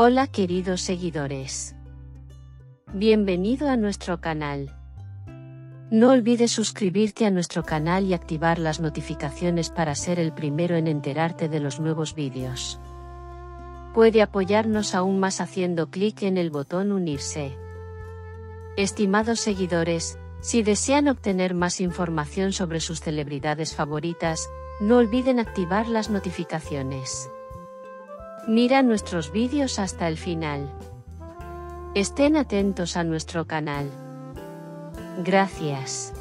Hola queridos seguidores. Bienvenido a nuestro canal. No olvides suscribirte a nuestro canal y activar las notificaciones para ser el primero en enterarte de los nuevos vídeos. Puede apoyarnos aún más haciendo clic en el botón unirse. Estimados seguidores, si desean obtener más información sobre sus celebridades favoritas, no olviden activar las notificaciones. Mira nuestros vídeos hasta el final. Estén atentos a nuestro canal. Gracias.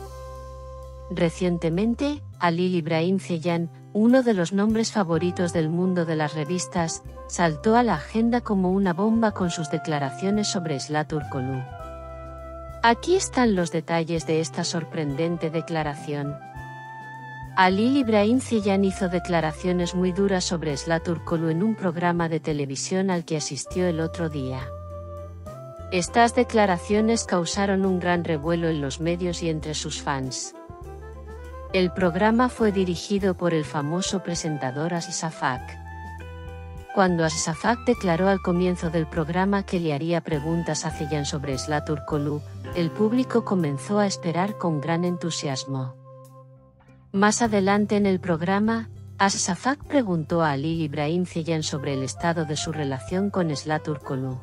Recientemente, Ali Ibrahim Zeyan, uno de los nombres favoritos del mundo de las revistas, saltó a la agenda como una bomba con sus declaraciones sobre Slaturkolu. Aquí están los detalles de esta sorprendente declaración. Ali Ibrahim Zeyan hizo declaraciones muy duras sobre Slaturkolu en un programa de televisión al que asistió el otro día. Estas declaraciones causaron un gran revuelo en los medios y entre sus fans. El programa fue dirigido por el famoso presentador Asisafak. Cuando Asisafak declaró al comienzo del programa que le haría preguntas a Zeyan sobre Slaturkolu, el público comenzó a esperar con gran entusiasmo. Más adelante en el programa, Asisafak preguntó a Ali Ibrahim Zeyan sobre el estado de su relación con Slaturkolu.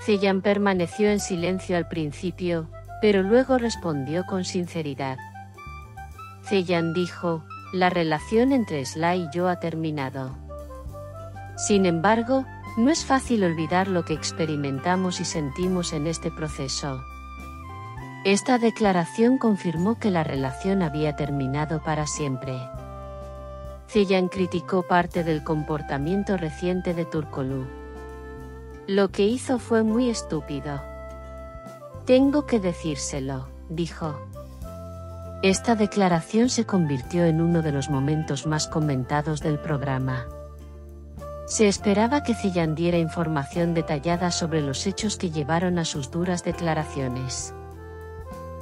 Zeyan permaneció en silencio al principio, pero luego respondió con sinceridad. Zeyan dijo, la relación entre Sly y yo ha terminado. Sin embargo, no es fácil olvidar lo que experimentamos y sentimos en este proceso. Esta declaración confirmó que la relación había terminado para siempre. Zeyan criticó parte del comportamiento reciente de Turkolu. Lo que hizo fue muy estúpido. Tengo que decírselo, dijo. Esta declaración se convirtió en uno de los momentos más comentados del programa. Se esperaba que Zeyan diera información detallada sobre los hechos que llevaron a sus duras declaraciones.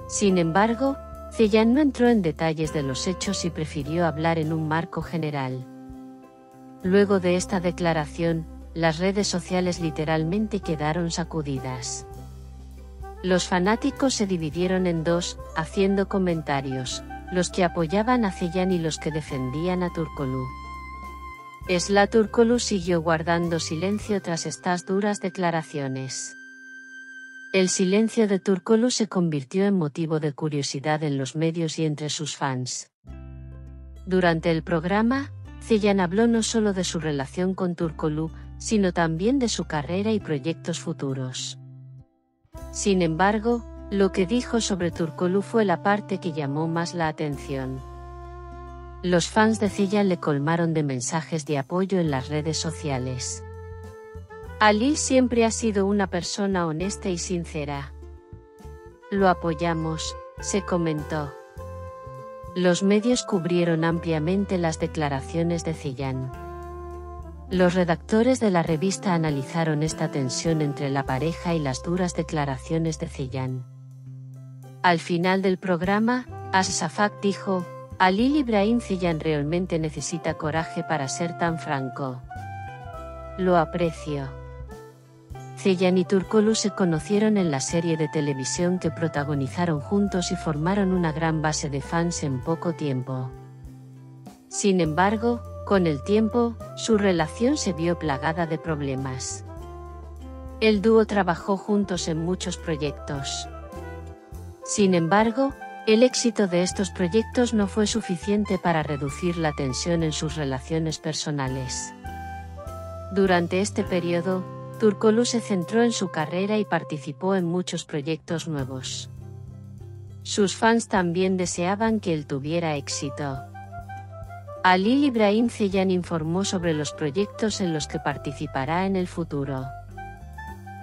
Sin embargo, Zeyan no entró en detalles de los hechos y prefirió hablar en un marco general. Luego de esta declaración, las redes sociales literalmente quedaron sacudidas. Los fanáticos se dividieron en dos, haciendo comentarios, los que apoyaban a Zeyan y los que defendían a Turkolu. Esla Turkolu siguió guardando silencio tras estas duras declaraciones. El silencio de Turkolu se convirtió en motivo de curiosidad en los medios y entre sus fans. Durante el programa, Zeyan habló no solo de su relación con Turkolu, sino también de su carrera y proyectos futuros. Sin embargo, lo que dijo sobre Turkolu fue la parte que llamó más la atención. Los fans de Zeyan le colmaron de mensajes de apoyo en las redes sociales. Ali siempre ha sido una persona honesta y sincera. Lo apoyamos, se comentó. Los medios cubrieron ampliamente las declaraciones de Zeyan. Los redactores de la revista analizaron esta tensión entre la pareja y las duras declaraciones de Zeyan. Al final del programa, As-Safak dijo, Ali Ibrahim Zeyan realmente necesita coraje para ser tan franco. Lo aprecio. Zeyan y Turkolu se conocieron en la serie de televisión que protagonizaron juntos y formaron una gran base de fans en poco tiempo. Sin embargo, con el tiempo, su relación se vio plagada de problemas. El dúo trabajó juntos en muchos proyectos. Sin embargo, el éxito de estos proyectos no fue suficiente para reducir la tensión en sus relaciones personales. Durante este periodo, Turkolu se centró en su carrera y participó en muchos proyectos nuevos. Sus fans también deseaban que él tuviera éxito. Ali Ibrahim Zeyan informó sobre los proyectos en los que participará en el futuro.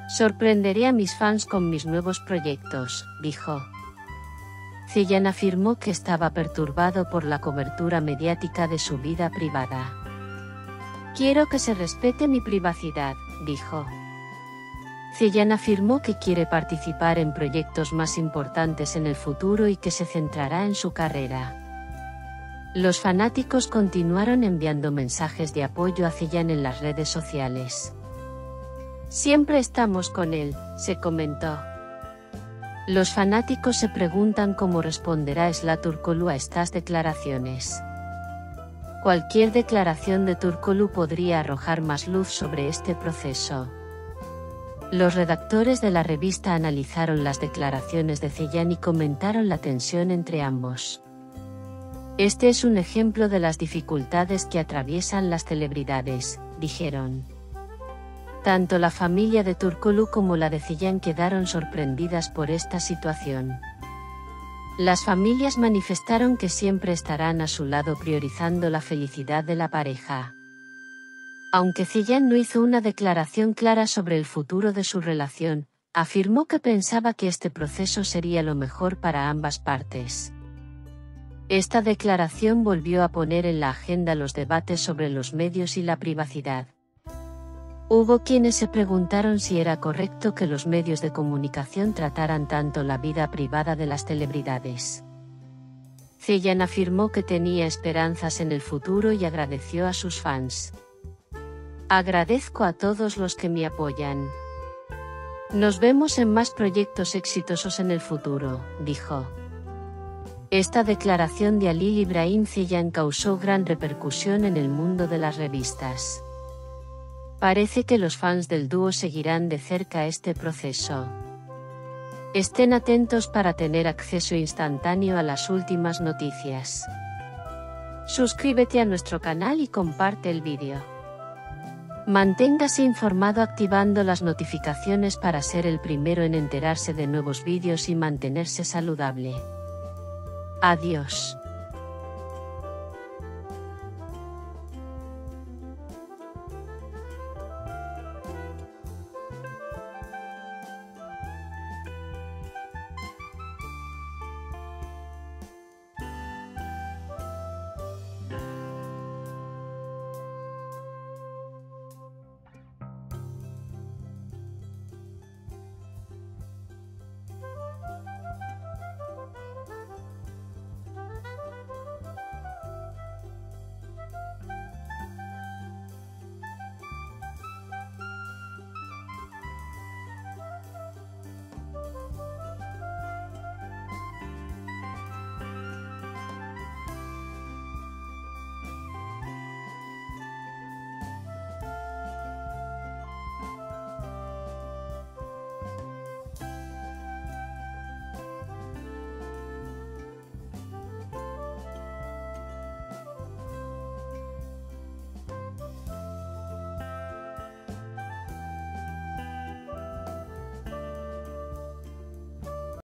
Sorprenderé a mis fans con mis nuevos proyectos, dijo. Zeyan afirmó que estaba perturbado por la cobertura mediática de su vida privada. Quiero que se respete mi privacidad, dijo. Zeyan afirmó que quiere participar en proyectos más importantes en el futuro y que se centrará en su carrera. Los fanáticos continuaron enviando mensajes de apoyo a Zeyan en las redes sociales. Siempre estamos con él, se comentó. Los fanáticos se preguntan cómo responderá Slaturkolu a estas declaraciones. Cualquier declaración de Turkolu podría arrojar más luz sobre este proceso. Los redactores de la revista analizaron las declaraciones de Ceyan y comentaron la tensión entre ambos. Este es un ejemplo de las dificultades que atraviesan las celebridades, dijeron. Tanto la familia de Turkolu como la de Ceyan quedaron sorprendidas por esta situación. Las familias manifestaron que siempre estarán a su lado priorizando la felicidad de la pareja. Aunque Cillian no hizo una declaración clara sobre el futuro de su relación, afirmó que pensaba que este proceso sería lo mejor para ambas partes. Esta declaración volvió a poner en la agenda los debates sobre los medios y la privacidad. Hubo quienes se preguntaron si era correcto que los medios de comunicación trataran tanto la vida privada de las celebridades. Cillian afirmó que tenía esperanzas en el futuro y agradeció a sus fans. Agradezco a todos los que me apoyan. Nos vemos en más proyectos exitosos en el futuro, dijo. Esta declaración de Ali Ibrahim Ziyan causó gran repercusión en el mundo de las revistas. Parece que los fans del dúo seguirán de cerca este proceso. Estén atentos para tener acceso instantáneo a las últimas noticias. Suscríbete a nuestro canal y comparte el vídeo. Manténgase informado activando las notificaciones para ser el primero en enterarse de nuevos vídeos y mantenerse saludable. Adiós.